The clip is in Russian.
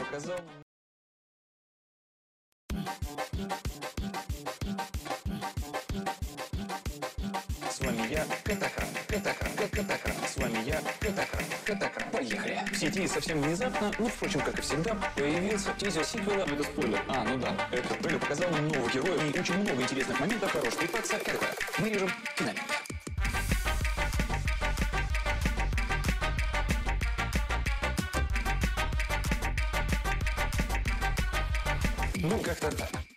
показал... С вами я, Катакран, Катакран, Катакран. С вами я, Катакран, Катакран. Поехали. В сети совсем внезапно, ну, впрочем, как и всегда, появился тизер сиквела. Это спойлер. А, ну да. Этот трейлер показал нам нового героя и очень много интересных моментов. Хорош трепаться. Это мы режем もう一回2人だ。